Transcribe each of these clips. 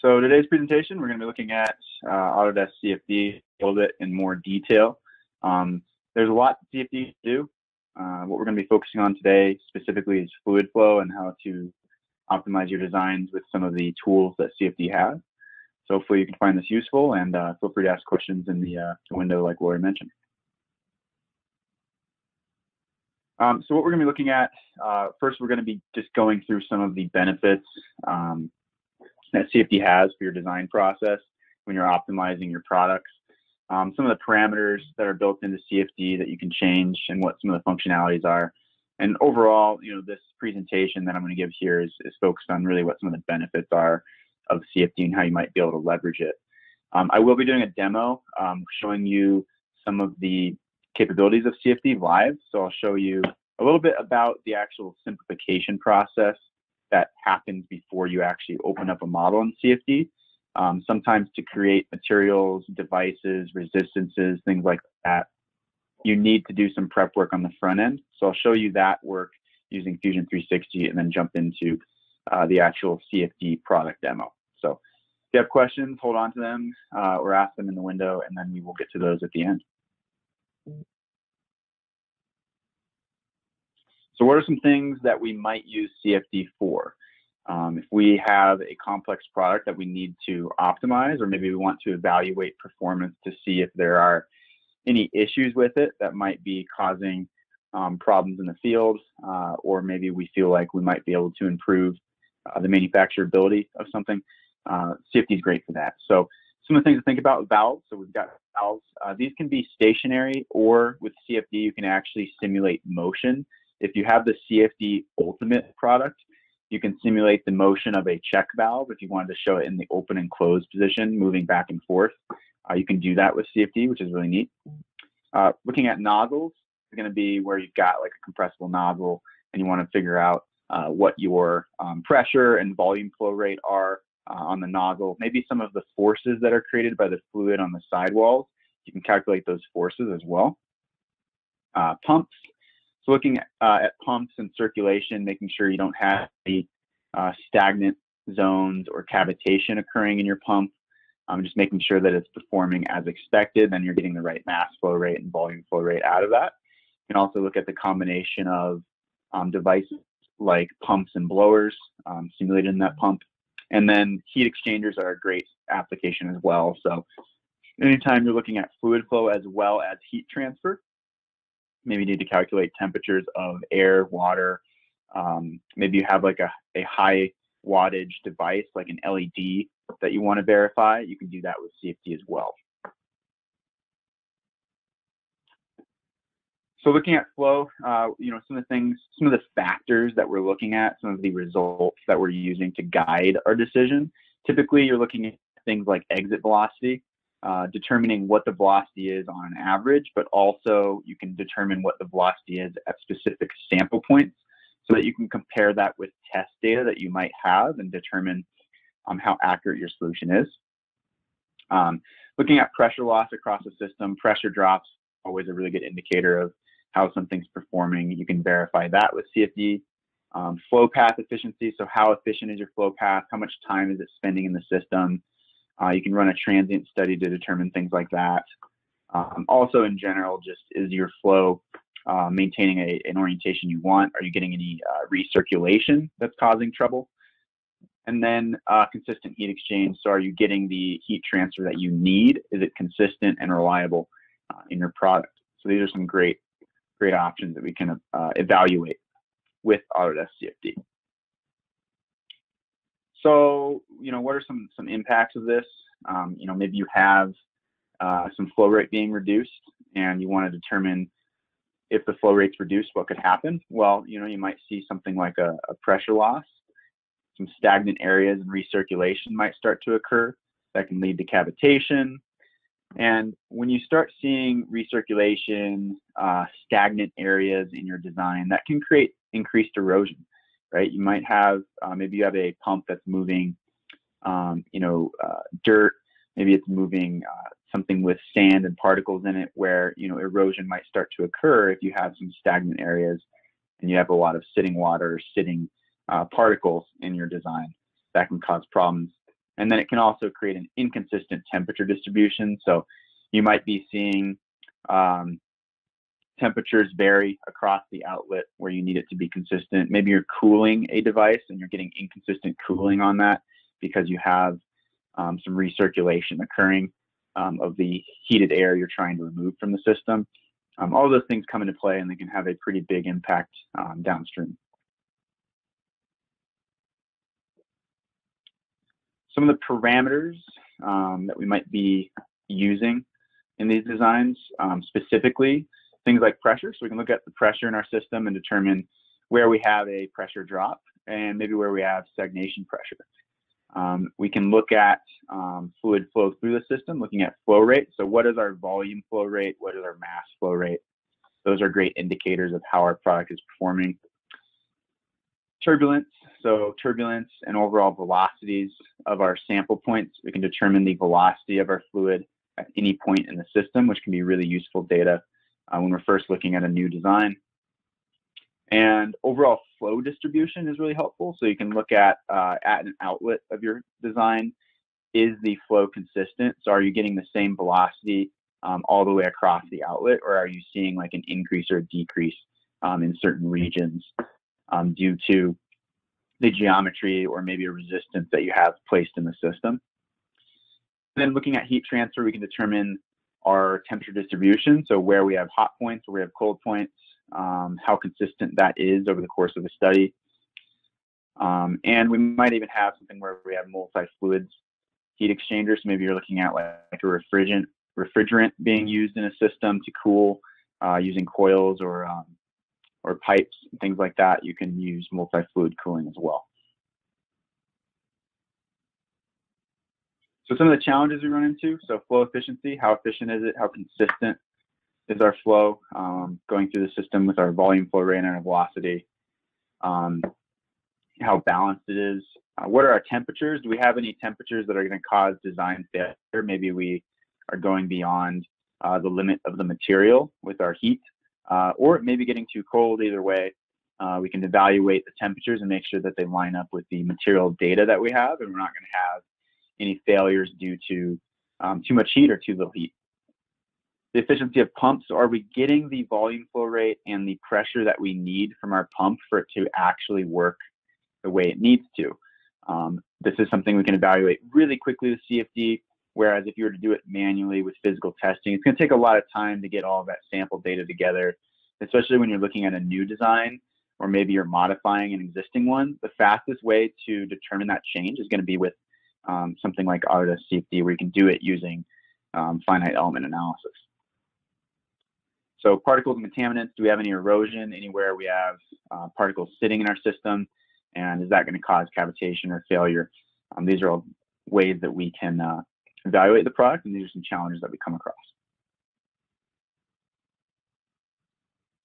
So today's presentation, we're going to be looking at uh, Autodesk CFD a little bit in more detail. Um, there's a lot CFD can do. Uh, what we're going to be focusing on today specifically is fluid flow and how to optimize your designs with some of the tools that CFD has. So hopefully you can find this useful and uh, feel free to ask questions in the, uh, window like Lori mentioned. Um, so what we're going to be looking at, uh, first we're going to be just going through some of the benefits um, that CFD has for your design process when you're optimizing your products. Um, some of the parameters that are built into CFD that you can change and what some of the functionalities are. And overall, you know, this presentation that I'm going to give here is, is focused on really what some of the benefits are of CFD and how you might be able to leverage it. Um, I will be doing a demo um, showing you some of the capabilities of CFD live. So I'll show you a little bit about the actual simplification process that happens before you actually open up a model in CFD. Um, sometimes to create materials, devices, resistances, things like that, you need to do some prep work on the front end. So I'll show you that work using Fusion 360 and then jump into uh, the actual CFD product demo. So if you have questions, hold on to them uh, or ask them in the window, and then we will get to those at the end. So what are some things that we might use CFD for? Um, if we have a complex product that we need to optimize, or maybe we want to evaluate performance to see if there are any issues with it that might be causing um, problems in the field, uh, or maybe we feel like we might be able to improve uh, the manufacturability of something, uh, CFD is great for that. So some of the things to think about valves. So we've got valves. Uh, these can be stationary, or with CFD, you can actually simulate motion if you have the CFD Ultimate product, you can simulate the motion of a check valve if you wanted to show it in the open and closed position, moving back and forth. Uh, you can do that with CFD, which is really neat. Uh, looking at nozzles is going to be where you've got like a compressible nozzle and you want to figure out uh, what your um, pressure and volume flow rate are uh, on the nozzle. Maybe some of the forces that are created by the fluid on the sidewalls. You can calculate those forces as well. Uh, pumps so looking at, uh, at pumps and circulation, making sure you don't have any uh, stagnant zones or cavitation occurring in your pump. Um, just making sure that it's performing as expected, then you're getting the right mass flow rate and volume flow rate out of that. You can also look at the combination of um, devices like pumps and blowers um, simulated in that pump. And then heat exchangers are a great application as well. So anytime you're looking at fluid flow as well as heat transfer, maybe need to calculate temperatures of air, water. Um, maybe you have like a, a high wattage device like an LED that you want to verify. You can do that with CFD as well. So looking at flow, uh, you know, some of the things, some of the factors that we're looking at, some of the results that we're using to guide our decision. Typically, you're looking at things like exit velocity uh, determining what the velocity is on average, but also you can determine what the velocity is at specific sample points so that you can compare that with test data that you might have and determine um, how accurate your solution is. Um, looking at pressure loss across the system, pressure drops, always a really good indicator of how something's performing. You can verify that with CFD. Um, flow path efficiency, so how efficient is your flow path? How much time is it spending in the system? Uh, you can run a transient study to determine things like that. Um, also, in general, just is your flow uh, maintaining a, an orientation you want? Are you getting any uh, recirculation that's causing trouble? And then uh, consistent heat exchange. So, are you getting the heat transfer that you need? Is it consistent and reliable uh, in your product? So, these are some great, great options that we can uh, evaluate with Autodesk CFD. So, you know, what are some some impacts of this? Um, you know, maybe you have uh, some flow rate being reduced, and you want to determine if the flow rate's reduced, what could happen? Well, you know, you might see something like a, a pressure loss. Some stagnant areas and recirculation might start to occur. That can lead to cavitation. And when you start seeing recirculation, uh, stagnant areas in your design, that can create increased erosion right? You might have uh, maybe you have a pump that's moving, um, you know, uh, dirt. Maybe it's moving uh, something with sand and particles in it, where you know erosion might start to occur if you have some stagnant areas and you have a lot of sitting water, or sitting uh, particles in your design. That can cause problems. And then it can also create an inconsistent temperature distribution. So you might be seeing um, temperatures vary across the outlet where you need it to be consistent. Maybe you're cooling a device and you're getting inconsistent cooling on that because you have um, some recirculation occurring um, of the heated air you're trying to remove from the system. Um, all those things come into play and they can have a pretty big impact um, downstream. Some of the parameters um, that we might be using in these designs, um, specifically things like pressure. So we can look at the pressure in our system and determine where we have a pressure drop and maybe where we have stagnation pressure. Um, we can look at um, fluid flow through the system, looking at flow rate. So what is our volume flow rate? What is our mass flow rate? Those are great indicators of how our product is performing. Turbulence, so turbulence and overall velocities of our sample points. We can determine the velocity of our fluid at any point in the system, which can be really useful data uh, when we're first looking at a new design. And overall flow distribution is really helpful. So you can look at uh, at an outlet of your design, is the flow consistent? So are you getting the same velocity um, all the way across the outlet, or are you seeing like an increase or decrease um, in certain regions um, due to the geometry or maybe a resistance that you have placed in the system? Then looking at heat transfer, we can determine our temperature distribution. So where we have hot points, where we have cold points, um, how consistent that is over the course of the study. Um, and we might even have something where we have multi-fluids heat exchangers. Maybe you're looking at like, like a refrigerant refrigerant being used in a system to cool uh, using coils or um, or pipes and things like that. You can use multi-fluid cooling as well. So some of the challenges we run into, so flow efficiency, how efficient is it? How consistent is our flow um, going through the system with our volume flow rate and our velocity? Um, how balanced it is. Uh, what are our temperatures? Do we have any temperatures that are going to cause design failure? Maybe we are going beyond uh, the limit of the material with our heat, uh, or it may be getting too cold. Either way, uh, we can evaluate the temperatures and make sure that they line up with the material data that we have, and we're not going to have any failures due to um, too much heat or too little heat. The efficiency of pumps, are we getting the volume flow rate and the pressure that we need from our pump for it to actually work the way it needs to? Um, this is something we can evaluate really quickly with CFD, whereas if you were to do it manually with physical testing, it's going to take a lot of time to get all that sample data together, especially when you're looking at a new design or maybe you're modifying an existing one. The fastest way to determine that change is going to be with um, something like Autodesk CFD where you can do it using um, finite element analysis. So particles and contaminants, do we have any erosion anywhere we have uh, particles sitting in our system? And is that going to cause cavitation or failure? Um, these are all ways that we can uh, evaluate the product, and these are some challenges that we come across.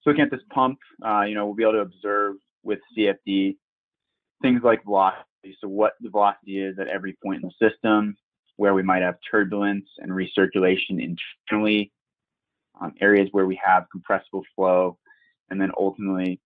So looking at this pump, uh, you know, we'll be able to observe with CFD things like velocity so what the velocity is at every point in the system, where we might have turbulence and recirculation internally, um, areas where we have compressible flow, and then ultimately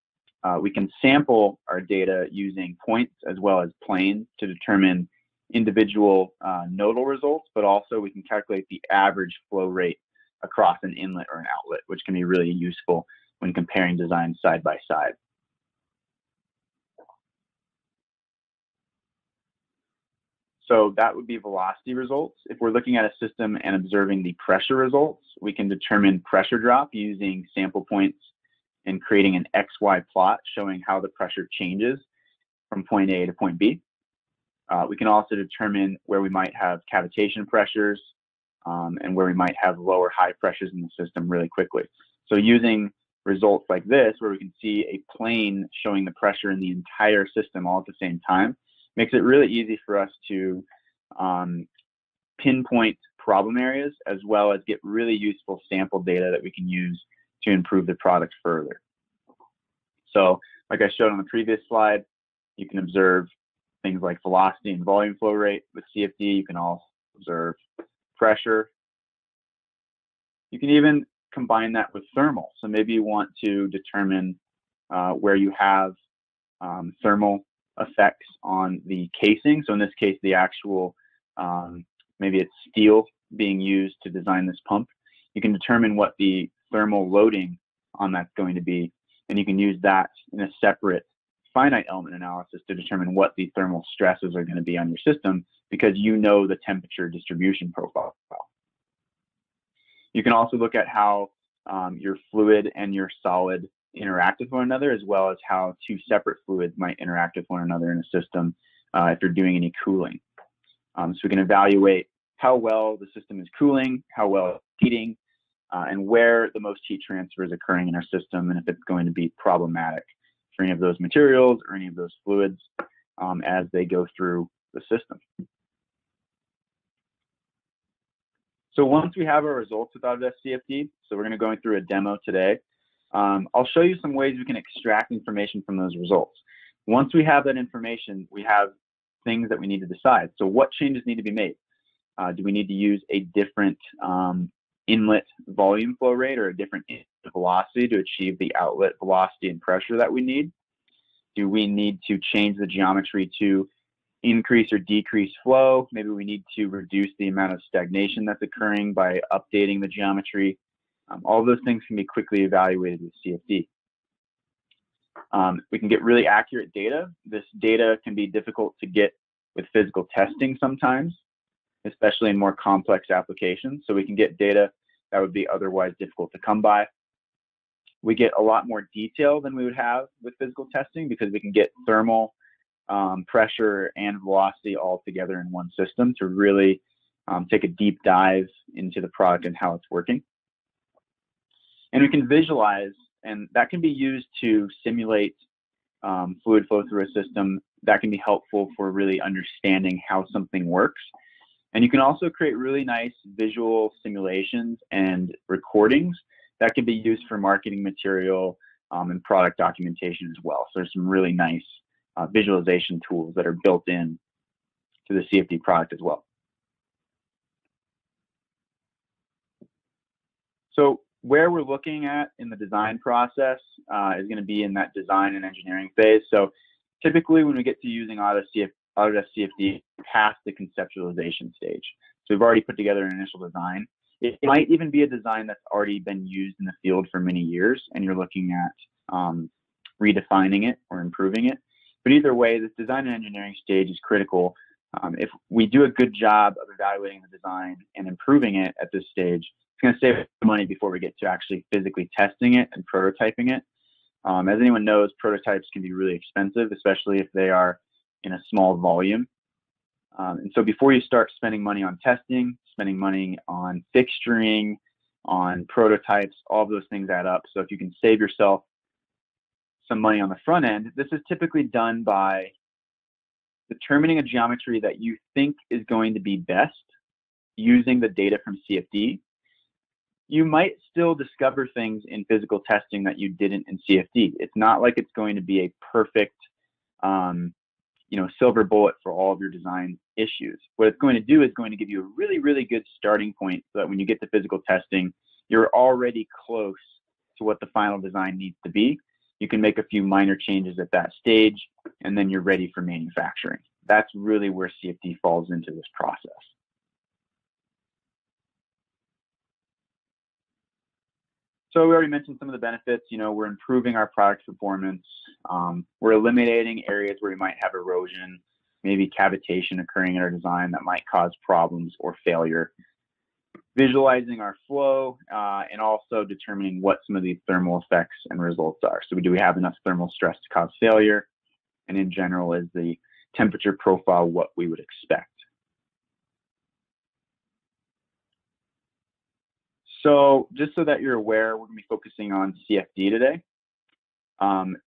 uh, we can sample our data using points as well as planes to determine individual uh, nodal results, but also we can calculate the average flow rate across an inlet or an outlet, which can be really useful when comparing designs side by side. So that would be velocity results. If we're looking at a system and observing the pressure results, we can determine pressure drop using sample points and creating an XY plot showing how the pressure changes from point A to point B. Uh, we can also determine where we might have cavitation pressures um, and where we might have lower high pressures in the system really quickly. So using results like this, where we can see a plane showing the pressure in the entire system all at the same time, makes it really easy for us to um, pinpoint problem areas as well as get really useful sample data that we can use to improve the product further. So like I showed on the previous slide, you can observe things like velocity and volume flow rate with CFD. You can also observe pressure. You can even combine that with thermal. So maybe you want to determine uh, where you have um, thermal effects on the casing. So in this case, the actual um, maybe it's steel being used to design this pump. You can determine what the thermal loading on that's going to be, and you can use that in a separate finite element analysis to determine what the thermal stresses are going to be on your system because you know the temperature distribution profile. You can also look at how um, your fluid and your solid interact with one another, as well as how two separate fluids might interact with one another in a system uh, if you're doing any cooling. Um, so we can evaluate how well the system is cooling, how well it's heating, uh, and where the most heat transfer is occurring in our system, and if it's going to be problematic for any of those materials or any of those fluids um, as they go through the system. So once we have our results with Autodesk CFD, so we're going to go through a demo today, um, I'll show you some ways we can extract information from those results. Once we have that information, we have things that we need to decide. So what changes need to be made? Uh, do we need to use a different um, inlet volume flow rate or a different velocity to achieve the outlet velocity and pressure that we need? Do we need to change the geometry to increase or decrease flow? Maybe we need to reduce the amount of stagnation that's occurring by updating the geometry. Um, all those things can be quickly evaluated with CFD. Um, we can get really accurate data. This data can be difficult to get with physical testing sometimes especially in more complex applications. So we can get data that would be otherwise difficult to come by. We get a lot more detail than we would have with physical testing because we can get thermal, um, pressure, and velocity all together in one system to really um, take a deep dive into the product and how it's working. And we can visualize, and that can be used to simulate um, fluid flow through a system. That can be helpful for really understanding how something works and you can also create really nice visual simulations and recordings that can be used for marketing material um, and product documentation as well. So there's some really nice uh, visualization tools that are built in to the CFD product as well. So where we're looking at in the design process uh, is going to be in that design and engineering phase. So typically when we get to using Autodesk Autodesk CFD past the conceptualization stage. So we've already put together an initial design. It might even be a design that's already been used in the field for many years, and you're looking at um, redefining it or improving it. But either way, this design and engineering stage is critical. Um, if we do a good job of evaluating the design and improving it at this stage, it's going to save money before we get to actually physically testing it and prototyping it. Um, as anyone knows, prototypes can be really expensive, especially if they are in a small volume. Um, and so before you start spending money on testing, spending money on fixturing, on prototypes, all of those things add up. So if you can save yourself some money on the front end, this is typically done by determining a geometry that you think is going to be best using the data from CFD. You might still discover things in physical testing that you didn't in CFD. It's not like it's going to be a perfect um, you know, silver bullet for all of your design issues. What it's going to do is going to give you a really, really good starting point so that when you get to physical testing, you're already close to what the final design needs to be. You can make a few minor changes at that stage, and then you're ready for manufacturing. That's really where CFD falls into this process. So we already mentioned some of the benefits. You know, we're improving our product performance. Um, we're eliminating areas where we might have erosion, maybe cavitation occurring in our design that might cause problems or failure. Visualizing our flow uh, and also determining what some of these thermal effects and results are. So do we have enough thermal stress to cause failure? And in general, is the temperature profile what we would expect? So just so that you're aware, we're going to be focusing on CFD today. Um,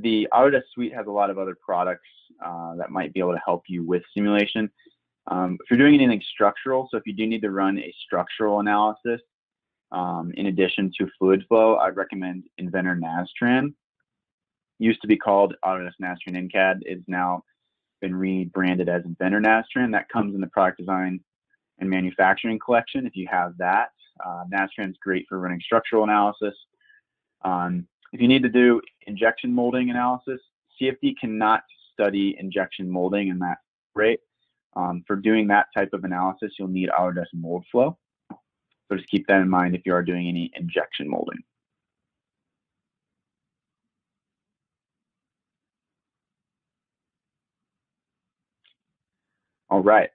the Autodesk Suite has a lot of other products uh, that might be able to help you with simulation. Um, if you're doing anything structural, so if you do need to run a structural analysis um, in addition to fluid flow, I'd recommend Inventor Nastran. Used to be called Autodesk Nastran In-CAD, is now been rebranded as Inventor Nastran. That comes in the product design and manufacturing collection if you have that. Uh, Nastran is great for running structural analysis. Um, if you need to do injection molding analysis, CFD cannot study injection molding in that rate. Um, for doing that type of analysis, you'll need Autodesk Moldflow. So just keep that in mind if you are doing any injection molding. All right.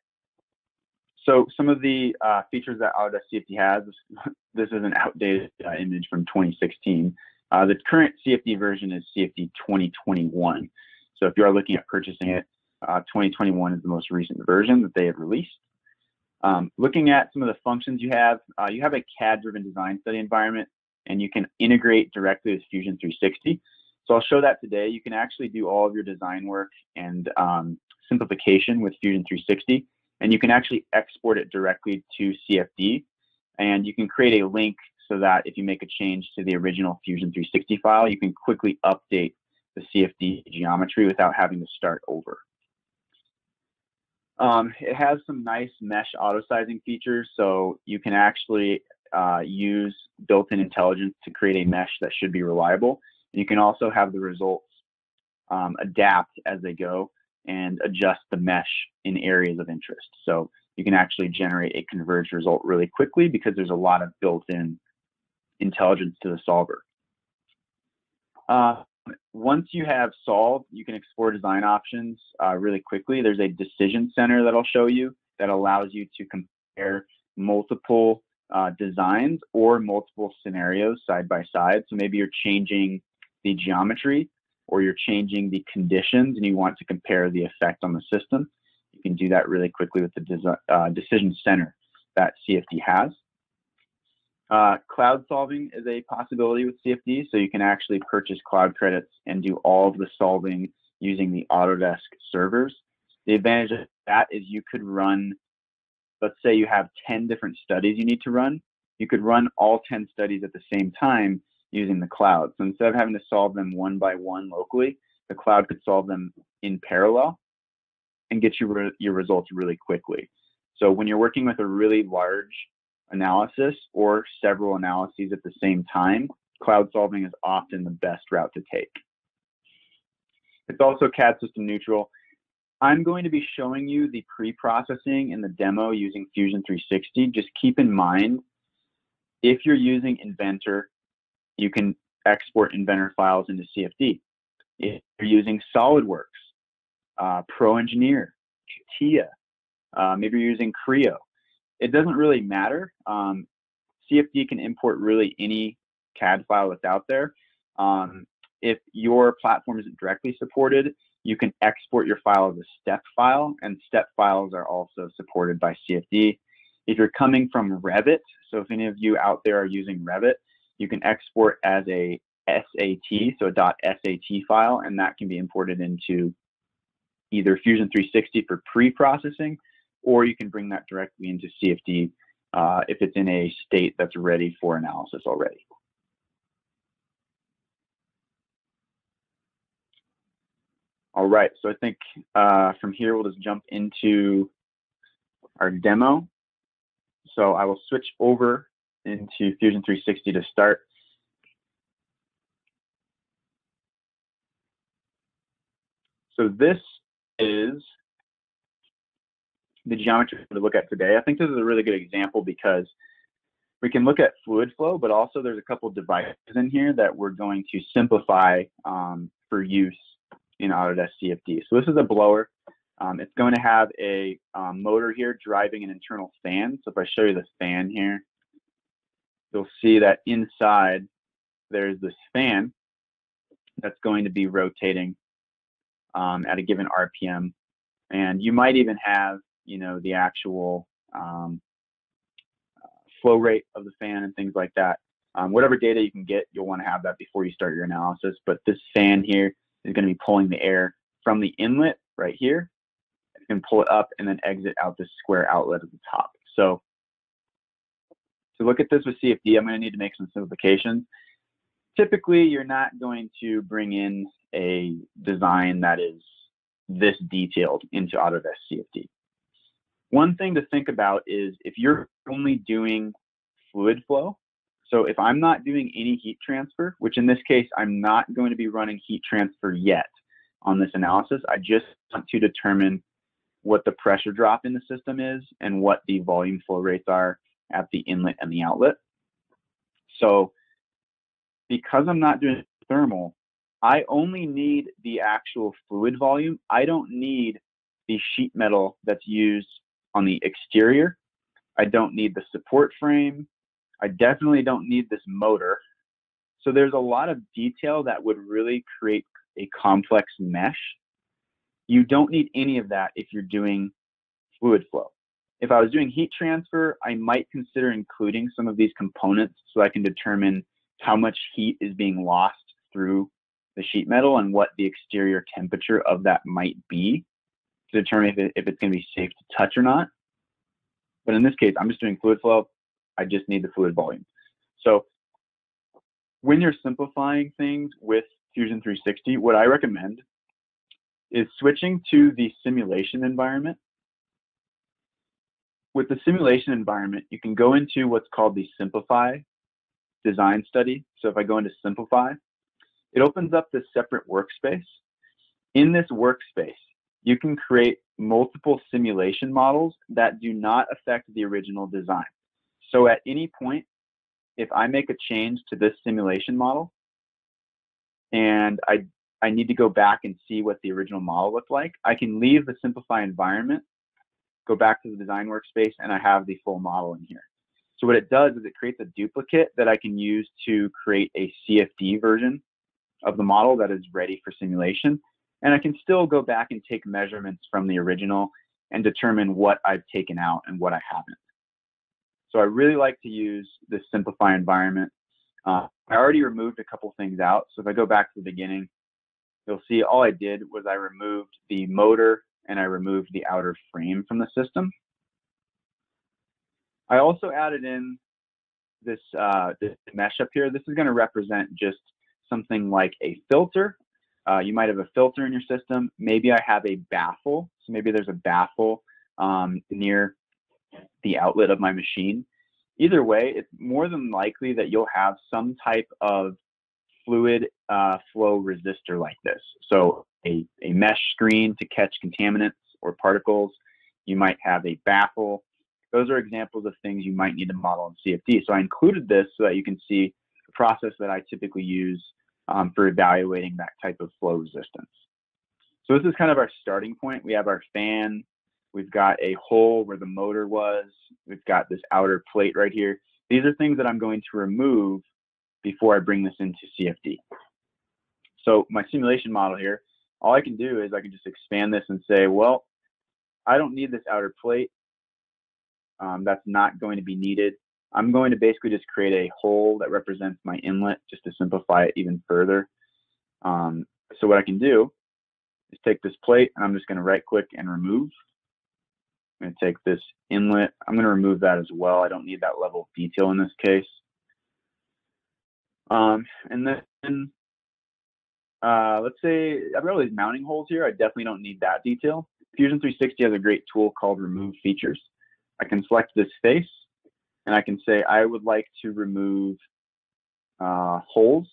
So some of the uh, features that Autodesk CFD has, this is an outdated uh, image from 2016. Uh, the current CFD version is CFD 2021. So if you are looking at purchasing it, uh, 2021 is the most recent version that they have released. Um, looking at some of the functions you have, uh, you have a CAD-driven design study environment, and you can integrate directly with Fusion 360. So I'll show that today. You can actually do all of your design work and um, simplification with Fusion 360, and you can actually export it directly to CFD. And you can create a link so that if you make a change to the original Fusion 360 file, you can quickly update the CFD geometry without having to start over. Um, it has some nice mesh auto sizing features, so you can actually uh, use built-in intelligence to create a mesh that should be reliable. You can also have the results um, adapt as they go and adjust the mesh in areas of interest. So you can actually generate a converged result really quickly because there's a lot of built-in intelligence to the solver. Uh, once you have solved, you can explore design options uh, really quickly. There's a decision center that I'll show you that allows you to compare multiple uh, designs or multiple scenarios side by side. So maybe you're changing the geometry or you're changing the conditions and you want to compare the effect on the system. You can do that really quickly with the uh, decision center that CFD has. Uh, cloud solving is a possibility with CFD, so you can actually purchase cloud credits and do all of the solving using the Autodesk servers. The advantage of that is you could run, let's say you have 10 different studies you need to run, you could run all 10 studies at the same time using the cloud. So instead of having to solve them one by one locally, the cloud could solve them in parallel and get you re your results really quickly. So when you're working with a really large analysis or several analyses at the same time, cloud solving is often the best route to take. It's also CAD system neutral. I'm going to be showing you the pre-processing in the demo using Fusion 360. Just keep in mind, if you're using Inventor, you can export Inventor files into CFD. If you're using SolidWorks, uh, Pro Engineer, CATIA, uh, maybe you're using Creo, it doesn't really matter. Um, CFD can import really any CAD file that's out there. Um, if your platform isn't directly supported, you can export your file as a step file, and step files are also supported by CFD. If you're coming from Revit, so if any of you out there are using Revit, you can export as a SAT, so a .sat file, and that can be imported into either Fusion 360 for pre-processing or you can bring that directly into CFD uh, if it's in a state that's ready for analysis already. All right, so I think uh, from here we'll just jump into our demo. So I will switch over into Fusion 360 to start. So this is the geometry to look at today. I think this is a really good example because we can look at fluid flow, but also there's a couple devices in here that we're going to simplify um, for use in Autodesk CFD. So this is a blower. Um, it's going to have a um, motor here driving an internal fan. So if I show you the fan here, you'll see that inside there's this fan that's going to be rotating um, at a given RPM. And you might even have you know, the actual um, flow rate of the fan and things like that. Um, whatever data you can get, you'll want to have that before you start your analysis. But this fan here is going to be pulling the air from the inlet right here. To pull it up and then exit out this square outlet at the top. So to look at this with CFD, I'm going to need to make some simplifications. Typically, you're not going to bring in a design that is this detailed into Autodesk CFD. One thing to think about is if you're only doing fluid flow, so if I'm not doing any heat transfer, which in this case, I'm not going to be running heat transfer yet on this analysis, I just want to determine what the pressure drop in the system is and what the volume flow rates are at the inlet and the outlet. So because I'm not doing thermal, I only need the actual fluid volume. I don't need the sheet metal that's used on the exterior. I don't need the support frame. I definitely don't need this motor. So there's a lot of detail that would really create a complex mesh. You don't need any of that if you're doing fluid flow. If I was doing heat transfer, I might consider including some of these components so I can determine how much heat is being lost through the sheet metal and what the exterior temperature of that might be to determine if, it, if it's going to be safe to touch or not. But in this case, I'm just doing fluid flow. I just need the fluid volume. So when you're simplifying things with Fusion 360, what I recommend is switching to the simulation environment. With the simulation environment, you can go into what's called the Simplify design study. So if I go into Simplify, it opens up this separate workspace. In this workspace, you can create multiple simulation models that do not affect the original design. So at any point, if I make a change to this simulation model and I, I need to go back and see what the original model looked like, I can leave the simplify environment, go back to the design workspace, and I have the full model in here. So what it does is it creates a duplicate that I can use to create a CFD version of the model that is ready for simulation. And I can still go back and take measurements from the original and determine what I've taken out and what I haven't. So I really like to use this simplify environment. Uh, I already removed a couple things out. So if I go back to the beginning, you'll see all I did was I removed the motor and I removed the outer frame from the system. I also added in this, uh, this mesh up here. This is going to represent just something like a filter. Uh, you might have a filter in your system. Maybe I have a baffle. So maybe there's a baffle um, near the outlet of my machine. Either way, it's more than likely that you'll have some type of fluid uh, flow resistor like this. So a, a mesh screen to catch contaminants or particles. You might have a baffle. Those are examples of things you might need to model in CFD. So I included this so that you can see the process that I typically use um, for evaluating that type of flow resistance. So this is kind of our starting point. We have our fan, we've got a hole where the motor was, we've got this outer plate right here. These are things that I'm going to remove before I bring this into CFD. So my simulation model here, all I can do is I can just expand this and say, well, I don't need this outer plate. Um, that's not going to be needed. I'm going to basically just create a hole that represents my inlet just to simplify it even further. Um, so what I can do is take this plate and I'm just going to right click and remove. I'm going to take this inlet. I'm going to remove that as well. I don't need that level of detail in this case. Um, and then uh, let's say I've got all these mounting holes here. I definitely don't need that detail. Fusion 360 has a great tool called Remove Features. I can select this face and I can say I would like to remove uh, holes.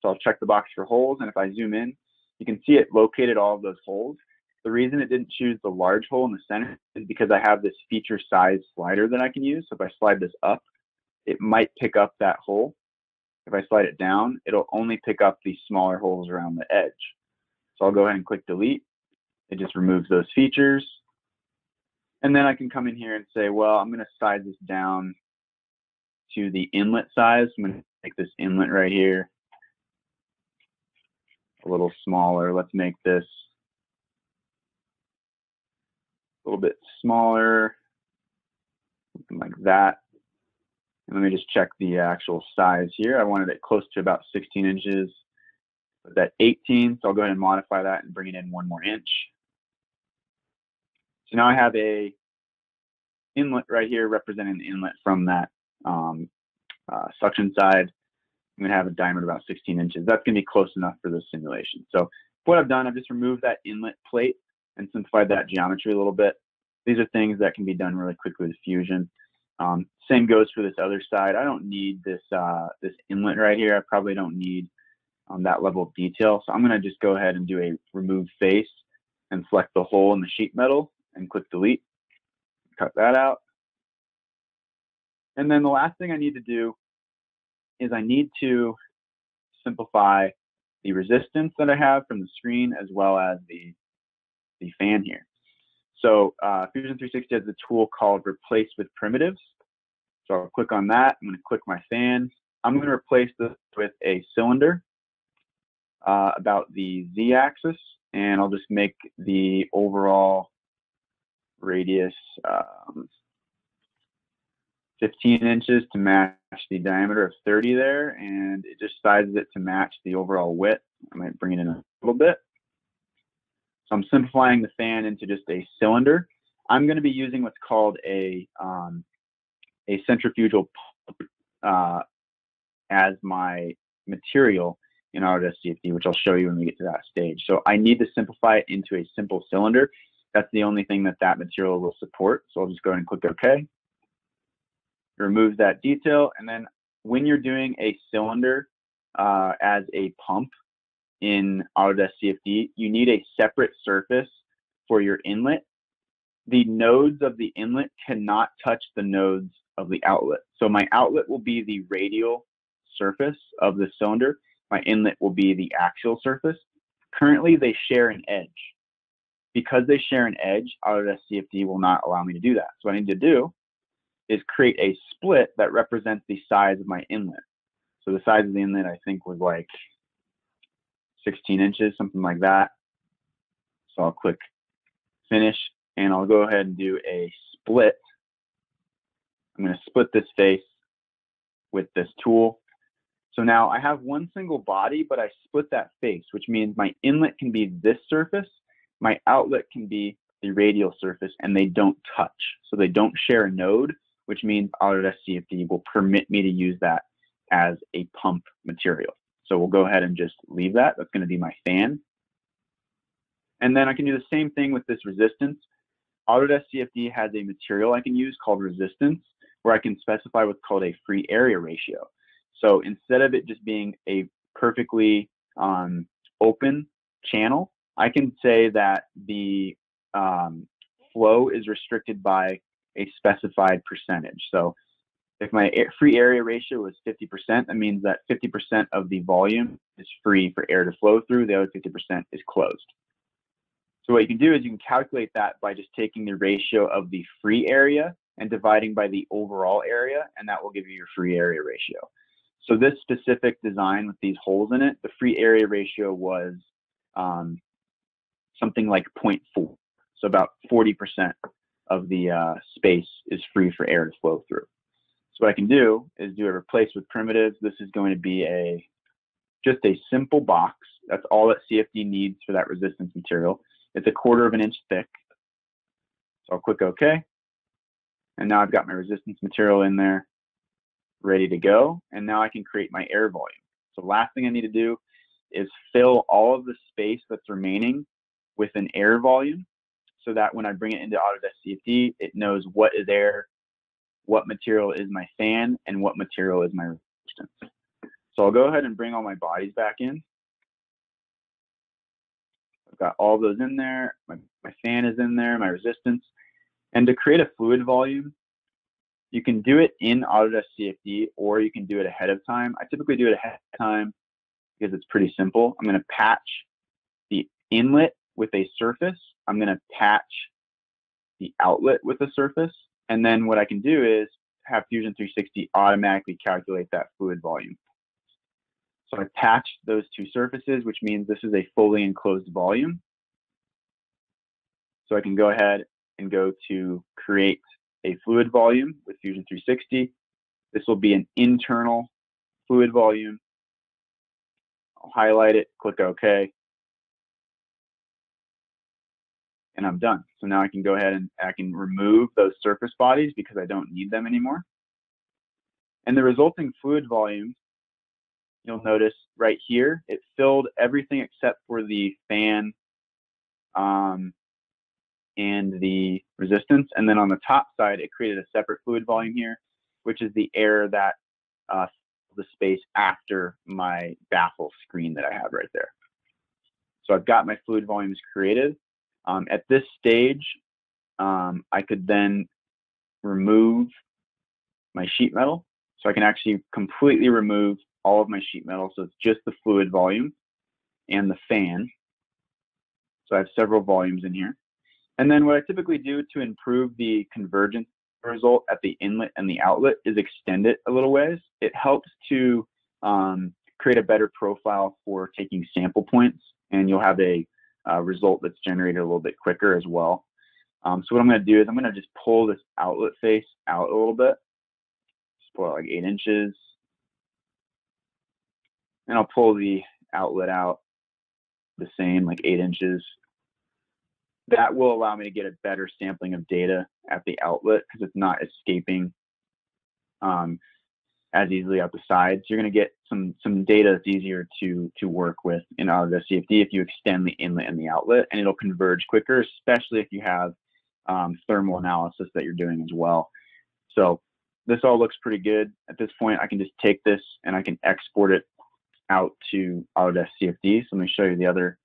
So I'll check the box for holes, and if I zoom in, you can see it located all of those holes. The reason it didn't choose the large hole in the center is because I have this feature size slider that I can use. So if I slide this up, it might pick up that hole. If I slide it down, it'll only pick up the smaller holes around the edge. So I'll go ahead and click delete. It just removes those features. And then I can come in here and say, well, I'm going to size this down to the inlet size. I'm going to make this inlet right here a little smaller. Let's make this a little bit smaller, something like that. And let me just check the actual size here. I wanted it close to about 16 inches. but that 18, so I'll go ahead and modify that and bring it in one more inch. So now I have a inlet right here representing the inlet from that um, uh, suction side. I'm to have a diameter about 16 inches. That's going to be close enough for this simulation. So what I've done, I've just removed that inlet plate and simplified that geometry a little bit. These are things that can be done really quickly with Fusion. Um, same goes for this other side. I don't need this uh, this inlet right here. I probably don't need um, that level of detail. So I'm going to just go ahead and do a remove face and select the hole in the sheet metal and click delete. Cut that out. And then the last thing I need to do is I need to simplify the resistance that I have from the screen as well as the, the fan here. So uh, Fusion 360 has a tool called replace with primitives. So I'll click on that. I'm going to click my fan. I'm going to replace this with a cylinder uh, about the z-axis, and I'll just make the overall radius um, 15 inches to match the diameter of 30 there, and it just sizes it to match the overall width. I might bring it in a little bit. So I'm simplifying the fan into just a cylinder. I'm going to be using what's called a um, a centrifugal pump uh, as my material in Autodesk CFD, which I'll show you when we get to that stage. So I need to simplify it into a simple cylinder. That's the only thing that that material will support. So I'll just go ahead and click OK. Remove that detail. And then when you're doing a cylinder uh, as a pump in Autodesk CFD, you need a separate surface for your inlet. The nodes of the inlet cannot touch the nodes of the outlet. So my outlet will be the radial surface of the cylinder. My inlet will be the axial surface. Currently, they share an edge. Because they share an edge, Autodesk CFD will not allow me to do that. So what I need to do is create a split that represents the size of my inlet. So the size of the inlet, I think, was like 16 inches, something like that. So I'll click finish, and I'll go ahead and do a split. I'm going to split this face with this tool. So now I have one single body, but I split that face, which means my inlet can be this surface, my outlet can be the radial surface, and they don't touch. So they don't share a node, which means Autodesk CFD will permit me to use that as a pump material. So we'll go ahead and just leave that. That's going to be my fan. And then I can do the same thing with this resistance. Autodesk CFD has a material I can use called resistance, where I can specify what's called a free area ratio. So instead of it just being a perfectly um, open channel, I can say that the um, flow is restricted by a specified percentage. So if my free area ratio is 50%, that means that 50% of the volume is free for air to flow through, the other 50% is closed. So what you can do is you can calculate that by just taking the ratio of the free area and dividing by the overall area, and that will give you your free area ratio. So this specific design with these holes in it, the free area ratio was um, something like 0.4. So about 40% of the uh, space is free for air to flow through. So what I can do is do a replace with primitives. This is going to be a just a simple box. That's all that CFD needs for that resistance material. It's a quarter of an inch thick. So I'll click OK. And now I've got my resistance material in there ready to go. And now I can create my air volume. So last thing I need to do is fill all of the space that's remaining with an air volume so that when I bring it into Autodesk CFD, it knows what is air, what material is my fan, and what material is my resistance. So I'll go ahead and bring all my bodies back in. I've got all those in there. My, my fan is in there, my resistance. And to create a fluid volume, you can do it in Autodesk CFD or you can do it ahead of time. I typically do it ahead of time because it's pretty simple. I'm going to patch the inlet with a surface. I'm going to patch the outlet with a surface. And then what I can do is have Fusion 360 automatically calculate that fluid volume. So I patched those two surfaces, which means this is a fully enclosed volume. So I can go ahead and go to create a fluid volume with Fusion 360. This will be an internal fluid volume. I'll highlight it, click OK, and I'm done. So now I can go ahead and I can remove those surface bodies because I don't need them anymore. And the resulting fluid volume, you'll notice right here, it filled everything except for the fan um, and the resistance. And then on the top side, it created a separate fluid volume here, which is the air that uh, the space after my baffle screen that I have right there. So I've got my fluid volumes created. Um, at this stage, um, I could then remove my sheet metal. So I can actually completely remove all of my sheet metal. So it's just the fluid volume and the fan. So I have several volumes in here. And then what I typically do to improve the convergence result at the inlet and the outlet is extend it a little ways. It helps to um, create a better profile for taking sample points and you'll have a uh, result that's generated a little bit quicker as well. Um, so what I'm going to do is I'm going to just pull this outlet face out a little bit. Just pull it like eight inches. And I'll pull the outlet out the same, like eight inches. That will allow me to get a better sampling of data at the outlet because it's not escaping um, as easily out the sides. You're going to get some some data that's easier to to work with in Autodesk CFD if you extend the inlet and the outlet, and it'll converge quicker, especially if you have um, thermal analysis that you're doing as well. So this all looks pretty good. At this point, I can just take this and I can export it out to Autodesk CFD. So let me show you the other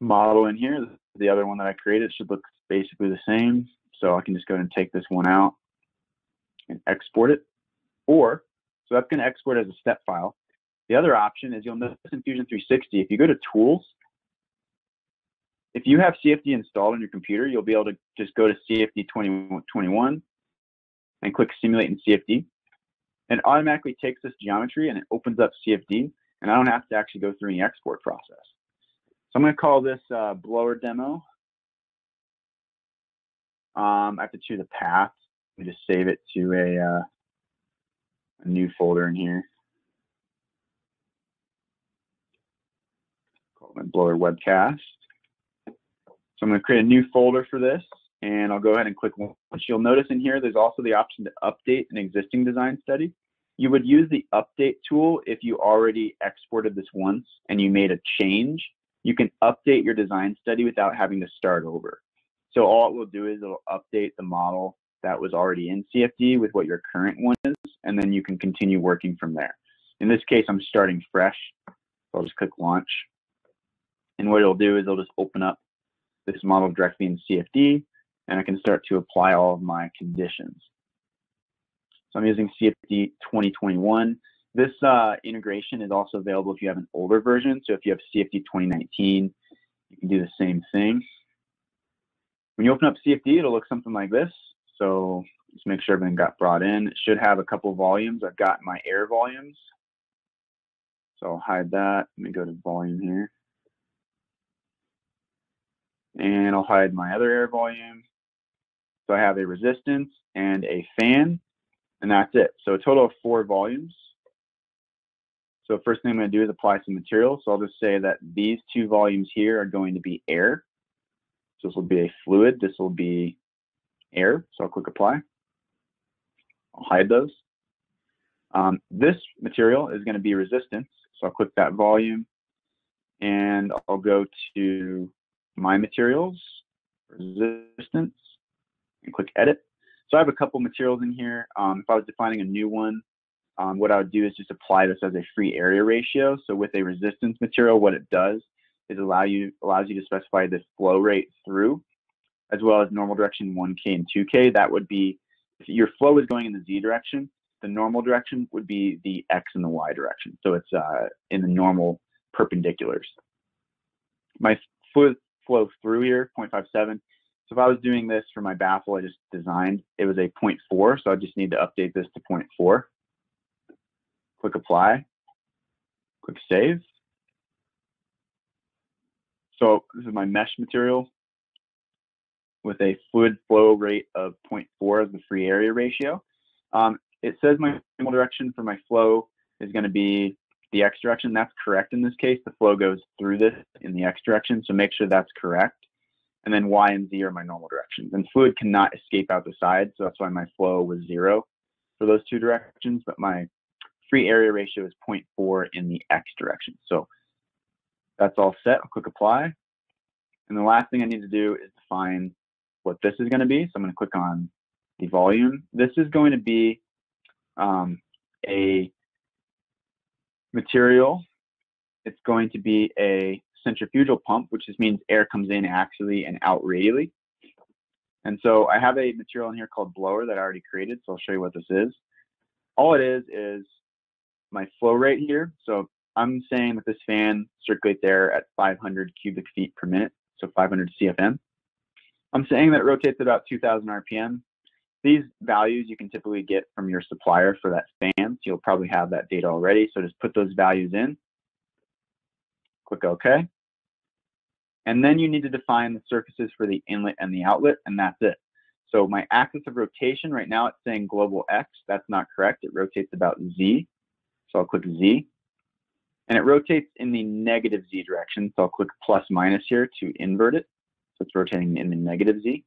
model in here. The other one that I created should look basically the same. So I can just go ahead and take this one out and export it. Or, so that's going to export as a step file. The other option is you'll notice in Fusion 360, if you go to Tools, if you have CFD installed on your computer, you'll be able to just go to CFD 2021 and click Simulate in CFD. And automatically takes this geometry and it opens up CFD, and I don't have to actually go through any export process. So I'm going to call this uh, blower demo. Um, I have to choose a path. Me just save it to a uh, a new folder in here. Call my blower webcast. So I'm going to create a new folder for this and I'll go ahead and click once. You'll notice in here, there's also the option to update an existing design study. You would use the update tool if you already exported this once and you made a change. You can update your design study without having to start over. So all it will do is it'll update the model that was already in CFD with what your current one is, and then you can continue working from there. In this case, I'm starting fresh. So I'll just click launch. And what it'll do is it'll just open up this model directly in CFD, and I can start to apply all of my conditions. So I'm using CFD 2021. This uh, integration is also available if you have an older version. So if you have CFD 2019, you can do the same thing. When you open up CFD, it'll look something like this. So just make sure everything got brought in. It should have a couple volumes. I've got my air volumes. So I'll hide that. Let me go to volume here. And I'll hide my other air volume. So I have a resistance and a fan, and that's it. So a total of four volumes. So first thing I'm going to do is apply some material. So I'll just say that these two volumes here are going to be air. So this will be a fluid. This will be air. So I'll click apply. I'll hide those. Um, this material is going to be resistance. So I'll click that volume and I'll go to my materials, resistance, and click edit. So I have a couple materials in here. Um, if I was defining a new one, um, what I would do is just apply this as a free area ratio. So with a resistance material, what it does is allow you allows you to specify the flow rate through, as well as normal direction 1K and 2K. That would be if your flow is going in the Z direction, the normal direction would be the X and the Y direction. So it's uh, in the normal perpendiculars. My flow, flow through here, 0.57. So if I was doing this for my baffle I just designed, it was a 0.4. So I just need to update this to 0.4 click apply, click save. So this is my mesh material with a fluid flow rate of 0.4 as the free area ratio. Um, it says my normal direction for my flow is going to be the x direction. That's correct in this case. The flow goes through this in the x direction, so make sure that's correct. And then y and z are my normal directions. And fluid cannot escape out the side, so that's why my flow was zero for those two directions, but my free area ratio is 0.4 in the x direction. So that's all set. I'll click apply. And the last thing I need to do is define what this is going to be. So I'm going to click on the volume. This is going to be um, a material. It's going to be a centrifugal pump, which just means air comes in axially and out radially. And so I have a material in here called blower that I already created. So I'll show you what this is. All it is is my flow rate here. So I'm saying that this fan circulates air at 500 cubic feet per minute, so 500 CFM. I'm saying that rotates about 2000 RPM. These values you can typically get from your supplier for that fan. So you'll probably have that data already. So just put those values in, click OK. And then you need to define the surfaces for the inlet and the outlet, and that's it. So my axis of rotation right now, it's saying global X. That's not correct. It rotates about Z. So I'll click Z. And it rotates in the negative Z direction. So I'll click plus minus here to invert it. So it's rotating in the negative Z.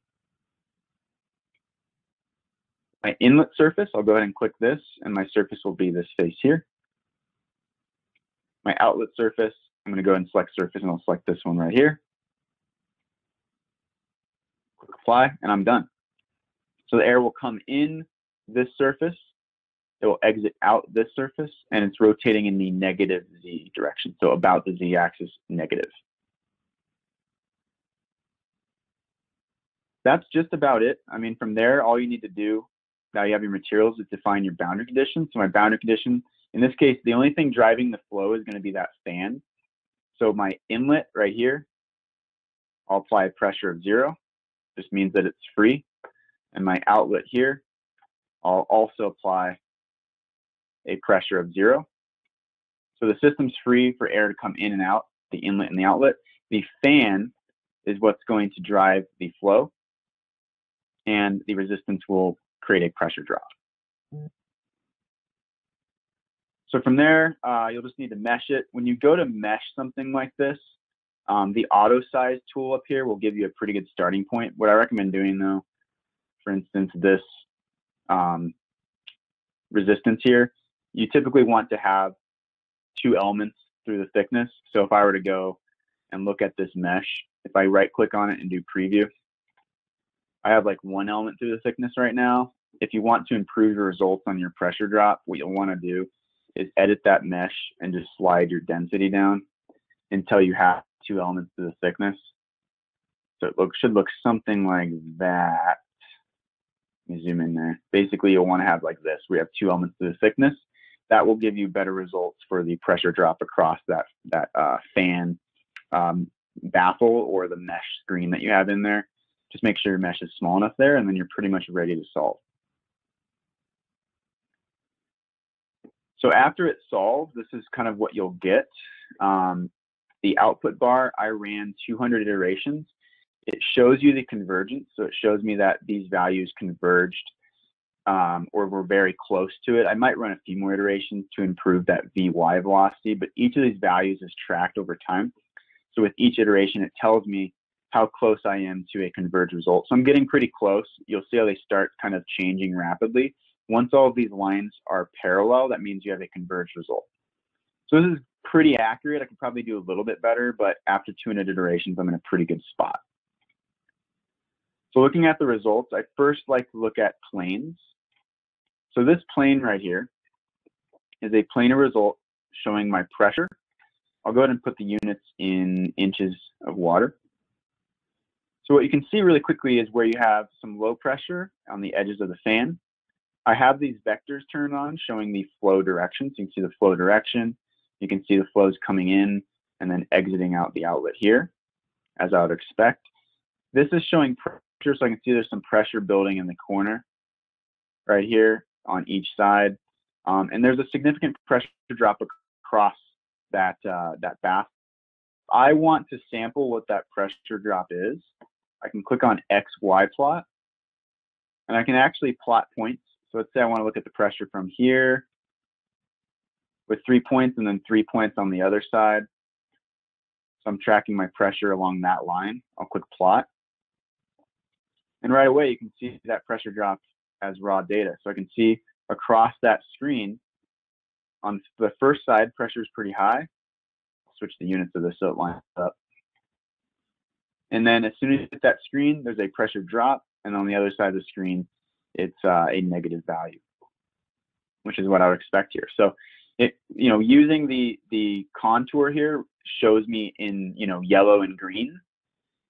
My inlet surface, I'll go ahead and click this, and my surface will be this face here. My outlet surface, I'm going to go and select surface, and I'll select this one right here. Click apply, and I'm done. So the air will come in this surface, it will exit out this surface, and it's rotating in the negative z direction, so about the z-axis negative. That's just about it. I mean, from there, all you need to do now you have your materials to define your boundary condition. So my boundary condition, in this case, the only thing driving the flow is going to be that fan. So my inlet right here, I'll apply a pressure of zero. This means that it's free. And my outlet here, I'll also apply a pressure of zero. So the system's free for air to come in and out, the inlet and the outlet. The fan is what's going to drive the flow and the resistance will create a pressure drop. So from there, uh, you'll just need to mesh it. When you go to mesh something like this, um, the auto size tool up here will give you a pretty good starting point. What I recommend doing though, for instance, this um, resistance here, you typically want to have two elements through the thickness. So if I were to go and look at this mesh, if I right click on it and do preview, I have like one element through the thickness right now. If you want to improve your results on your pressure drop, what you'll want to do is edit that mesh and just slide your density down until you have two elements to the thickness. So it look, should look something like that. Let me zoom in there. Basically, you'll want to have like this. We have two elements to the thickness. That will give you better results for the pressure drop across that that uh, fan um, baffle or the mesh screen that you have in there. Just make sure your mesh is small enough there, and then you're pretty much ready to solve. So after it's solved, this is kind of what you'll get. Um, the output bar, I ran 200 iterations. It shows you the convergence. So it shows me that these values converged um, or were very close to it. I might run a few more iterations to improve that VY velocity, but each of these values is tracked over time. So with each iteration, it tells me how close I am to a converged result. So I'm getting pretty close. You'll see how they start kind of changing rapidly. Once all of these lines are parallel, that means you have a converged result. So this is pretty accurate. I could probably do a little bit better, but after 200 iterations, I'm in a pretty good spot. So looking at the results, I first like to look at planes. So this plane right here is a planar result showing my pressure. I'll go ahead and put the units in inches of water. So what you can see really quickly is where you have some low pressure on the edges of the fan. I have these vectors turned on showing the flow direction. So you can see the flow direction. You can see the flows coming in and then exiting out the outlet here, as I would expect. This is showing pressure, so I can see there's some pressure building in the corner right here on each side. Um, and there's a significant pressure drop across that, uh, that baffle. I want to sample what that pressure drop is. I can click on XY plot and I can actually plot points. So let's say I want to look at the pressure from here with three points and then three points on the other side. So I'm tracking my pressure along that line. I'll click plot. And right away, you can see that pressure drop as raw data. So I can see across that screen, on the first side, pressure is pretty high. I'll switch the units of this so it lines up. And then as soon as you hit that screen, there's a pressure drop. And on the other side of the screen, it's uh, a negative value, which is what I would expect here. So it, you know, using the, the contour here shows me in, you know, yellow and green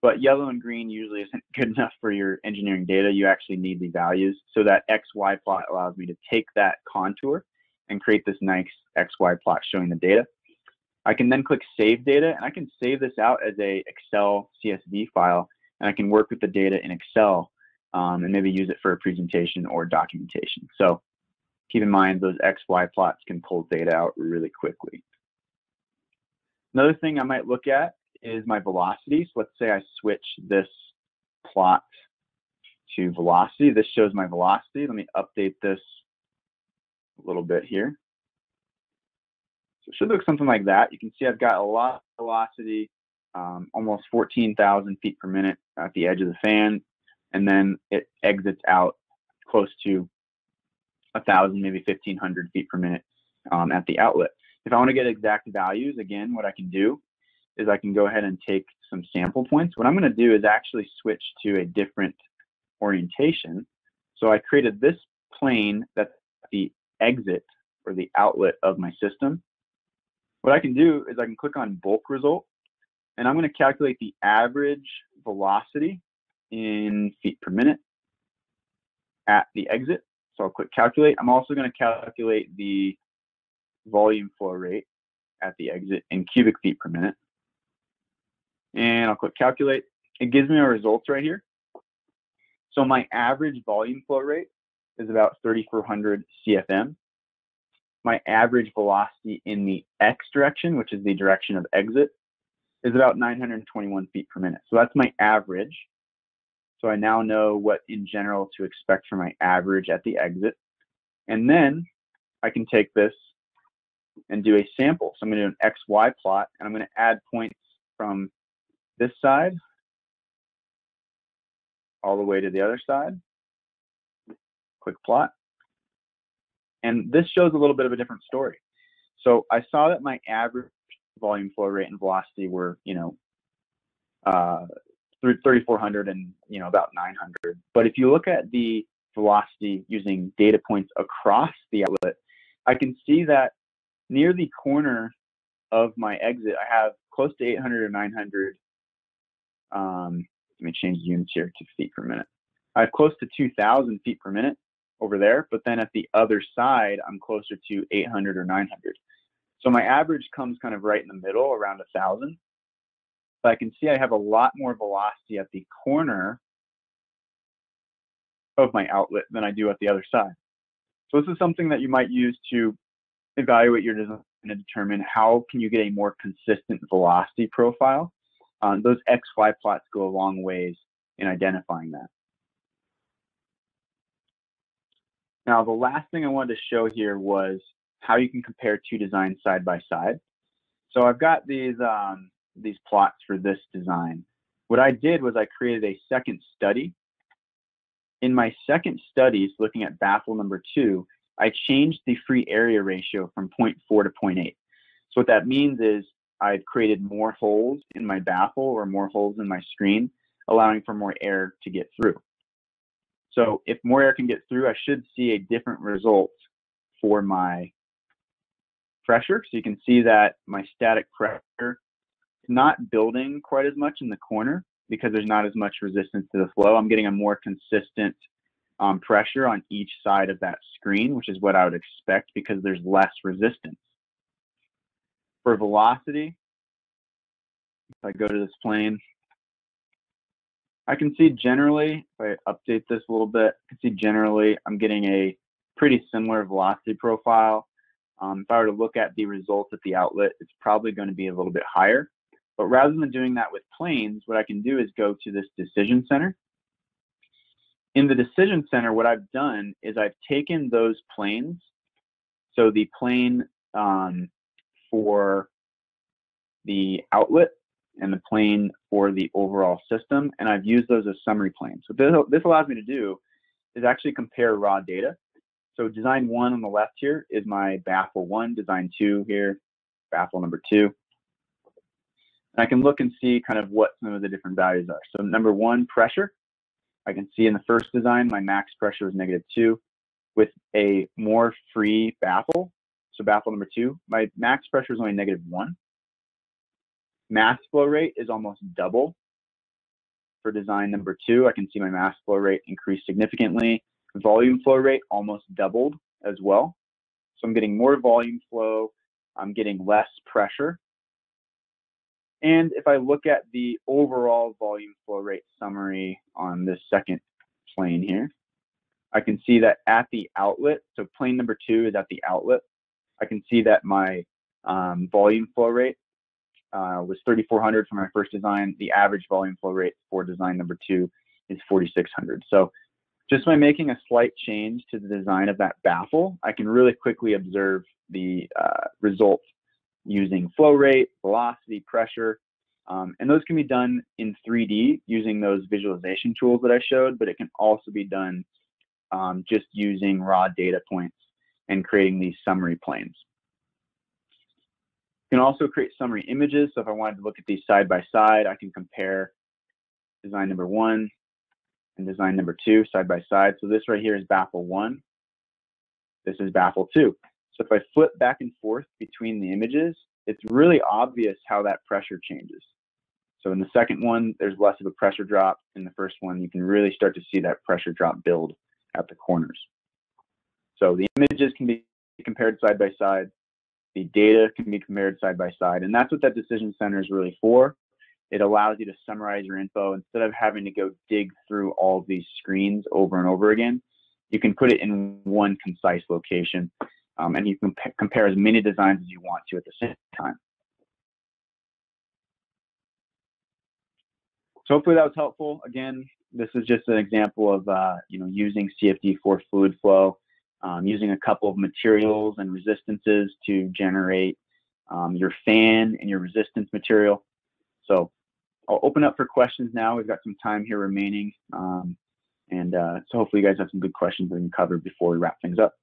but yellow and green usually isn't good enough for your engineering data. You actually need the values. So that XY plot allows me to take that contour and create this nice XY plot showing the data. I can then click Save Data, and I can save this out as a Excel CSV file, and I can work with the data in Excel um, and maybe use it for a presentation or documentation. So keep in mind those XY plots can pull data out really quickly. Another thing I might look at is my velocity. So let's say I switch this plot to velocity. This shows my velocity. Let me update this a little bit here. Should look something like that. You can see I've got a lot of velocity, um, almost 14,000 feet per minute at the edge of the fan, and then it exits out close to 1,000, maybe 1,500 feet per minute um, at the outlet. If I want to get exact values, again, what I can do is I can go ahead and take some sample points. What I'm going to do is actually switch to a different orientation. So I created this plane that's the exit or the outlet of my system. What I can do is I can click on bulk result and I'm going to calculate the average velocity in feet per minute at the exit. So I'll click calculate. I'm also going to calculate the volume flow rate at the exit in cubic feet per minute. And I'll click calculate. It gives me our results right here. So my average volume flow rate is about 3,400 CFM. My average velocity in the X direction, which is the direction of exit, is about 921 feet per minute. So that's my average. So I now know what in general to expect for my average at the exit. And then I can take this and do a sample. So I'm going to do an XY plot and I'm going to add points from this side all the way to the other side. Quick plot. And this shows a little bit of a different story. So I saw that my average volume flow rate and velocity were, you know, uh, 3,400 and, you know, about 900. But if you look at the velocity using data points across the outlet, I can see that near the corner of my exit, I have close to 800 or 900 um, let me change the units here to feet per minute. I have close to 2,000 feet per minute over there, but then at the other side, I'm closer to 800 or 900. So my average comes kind of right in the middle, around 1,000. But I can see I have a lot more velocity at the corner of my outlet than I do at the other side. So this is something that you might use to evaluate your design and determine how can you get a more consistent velocity profile um, those XY plots go a long ways in identifying that. Now, the last thing I wanted to show here was how you can compare two designs side by side. So I've got these, um, these plots for this design. What I did was I created a second study. In my second studies, looking at baffle number two, I changed the free area ratio from 0.4 to 0.8. So what that means is I've created more holes in my baffle or more holes in my screen, allowing for more air to get through. So if more air can get through, I should see a different result for my pressure. So you can see that my static pressure is not building quite as much in the corner because there's not as much resistance to the flow. I'm getting a more consistent um, pressure on each side of that screen, which is what I would expect because there's less resistance. For velocity, if I go to this plane, I can see generally, if I update this a little bit, I can see generally I'm getting a pretty similar velocity profile. Um, if I were to look at the results at the outlet, it's probably going to be a little bit higher. But rather than doing that with planes, what I can do is go to this decision center. In the decision center, what I've done is I've taken those planes. So the plane um, for the outlet and the plane for the overall system, and I've used those as summary planes. So this, this allows me to do is actually compare raw data. So design one on the left here is my baffle one, design two here, baffle number two. And I can look and see kind of what some of the different values are. So number one, pressure. I can see in the first design, my max pressure was negative two. With a more free baffle, so baffle number two, my max pressure is only negative one. Mass flow rate is almost double for design number two, I can see my mass flow rate increase significantly. Volume flow rate almost doubled as well. So I'm getting more volume flow, I'm getting less pressure. And if I look at the overall volume flow rate summary on this second plane here, I can see that at the outlet, so plane number two is at the outlet, I can see that my um, volume flow rate uh, was 3,400 for my first design. The average volume flow rate for design number two is 4,600. So just by making a slight change to the design of that baffle, I can really quickly observe the uh, results using flow rate, velocity, pressure, um, and those can be done in 3D using those visualization tools that I showed, but it can also be done um, just using raw data points and creating these summary planes. Can also create summary images. So if I wanted to look at these side by side, I can compare design number one and design number two side by side. So this right here is baffle one. This is baffle two. So if I flip back and forth between the images, it's really obvious how that pressure changes. So in the second one, there's less of a pressure drop. In the first one, you can really start to see that pressure drop build at the corners. So the images can be compared side by side. The data can be compared side by side. And that's what that decision center is really for. It allows you to summarize your info instead of having to go dig through all of these screens over and over again. You can put it in one concise location um, and you can compare as many designs as you want to at the same time. So hopefully that was helpful. Again, this is just an example of uh, you know using CFD for fluid flow, um, using a couple of materials and resistances to generate um, your fan and your resistance material. So I'll open up for questions now. We've got some time here remaining. Um, and uh, so hopefully you guys have some good questions that we can cover before we wrap things up.